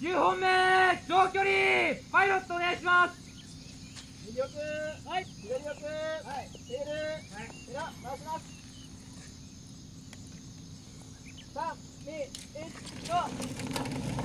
9本目長距離パイロットお願いします。右翼はい左翼はいテールはいテラ回します。三二一ゴ